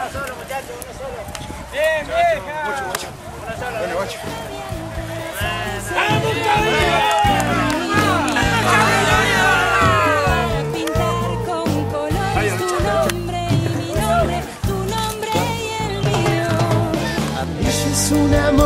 Uno solo, muchachos, uno solo. Bien, bien. Mucho, mucho. Uno solo. Bueno, mucho. 住那么